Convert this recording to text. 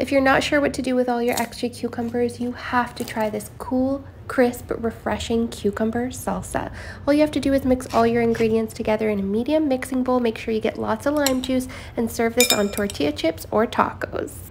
If you're not sure what to do with all your extra cucumbers, you have to try this cool, crisp, refreshing cucumber salsa. All you have to do is mix all your ingredients together in a medium mixing bowl. Make sure you get lots of lime juice and serve this on tortilla chips or tacos.